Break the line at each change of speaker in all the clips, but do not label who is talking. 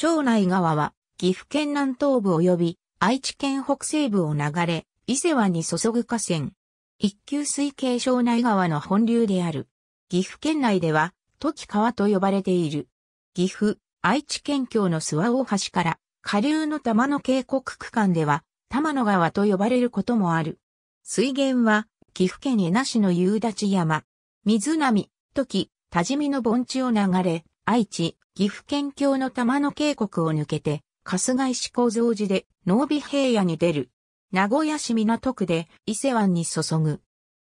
庄内川は岐阜県南東部及び愛知県北西部を流れ、伊勢湾に注ぐ河川。一級水系庄内川の本流である。岐阜県内では、時川と呼ばれている。岐阜、愛知県境の諏訪大橋から下流の玉野渓谷区間では、玉野川と呼ばれることもある。水源は、岐阜県江那市の夕立山、水波、時、多治見の盆地を流れ、愛知、岐阜県境の玉野渓谷を抜けて、春日井市構造寺で、濃尾平野に出る。名古屋市港区で、伊勢湾に注ぐ。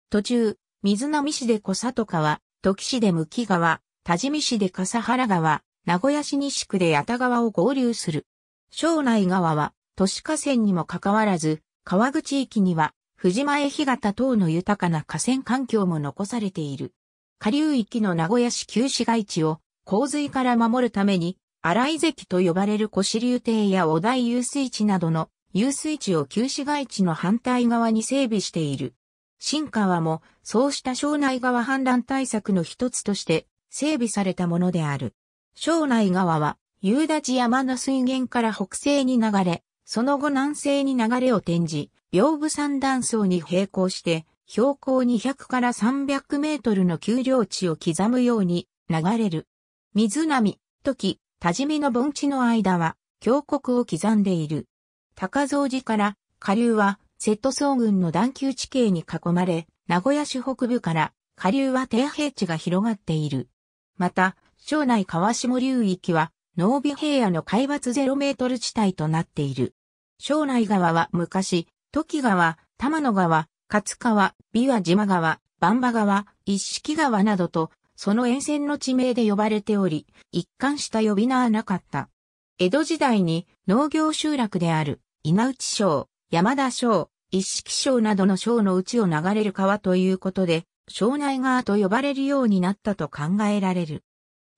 途中、水波市で小里川、時市で向川、多治見市で笠原川、名古屋市西区で八田川を合流する。庄内川は、都市河川にもかかわらず、川口域には、藤前干潟等の豊かな河川環境も残されている。下流域の名古屋市旧市街地を洪水から守るために、荒井関と呼ばれる古支流堤や小台遊水地などの遊水地を旧市街地の反対側に整備している。新川もそうした庄内川氾濫対策の一つとして整備されたものである。庄内川は夕立山の水源から北西に流れ、その後南西に流れを転じ、屏風山断層に並行して標高200から300メートルの丘陵地を刻むように流れる。水波、時、多治見の盆地の間は峡谷を刻んでいる。高蔵寺から下流は瀬戸総群の段丘地形に囲まれ、名古屋市北部から下流は低平地が広がっている。また、庄内川下流域は、濃尾平野の海抜0メートル地帯となっている。庄内川は昔、時川、玉野川、勝川、琵琶島川、万場川、一式川などと、その沿線の地名で呼ばれており、一貫した呼び名はなかった。江戸時代に農業集落である稲内省、山田省、一式省などの省の内を流れる川ということで、庄内川と呼ばれるようになったと考えられる。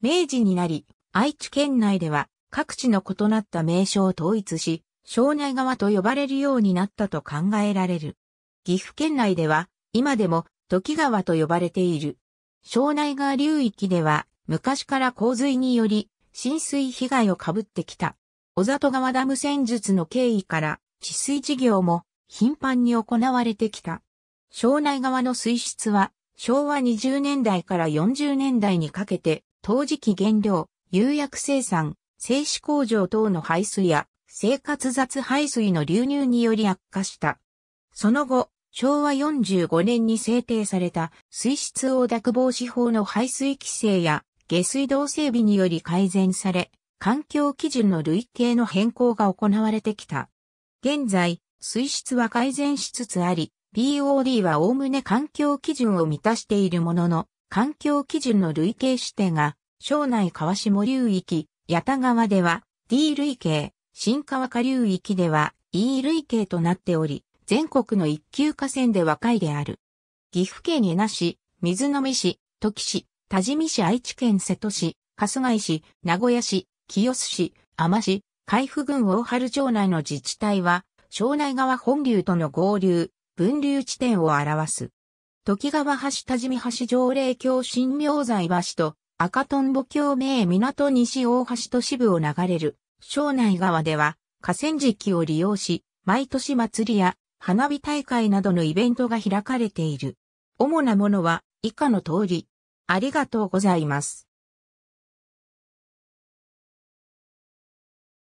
明治になり、愛知県内では各地の異なった名称を統一し、庄内川と呼ばれるようになったと考えられる。岐阜県内では、今でも時川と呼ばれている。庄内川流域では、昔から洪水により浸水被害を被ってきた。小里川ダム戦術の経緯から、治水事業も頻繁に行われてきた。庄内川の水質は、昭和20年代から40年代にかけて、当時期原料、釉薬生産、製紙工場等の排水や、生活雑排水の流入により悪化した。その後、昭和45年に制定された水質横濁防止法の排水規制や下水道整備により改善され、環境基準の類型の変更が行われてきた。現在、水質は改善しつつあり、BOD は概ね環境基準を満たしているものの、環境基準の類型指定が、庄内川下流域、八田川では D 類型、新川下流域では E 類型となっており、全国の一級河川で若いである。岐阜県江那市、水波市、土岐市、多治見市愛知県瀬戸市、春日井市、名古屋市、清須市、天市、海部郡大春町内の自治体は、庄内川本流との合流、分流地点を表す。時川橋多治見橋条例橋新明財橋と赤トンボ橋名港西大橋都市部を流れる庄内川では河川敷を利用し、毎年祭りや花火大会などのイベントが開かれている。主なものは以下の通り。ありがとうございます。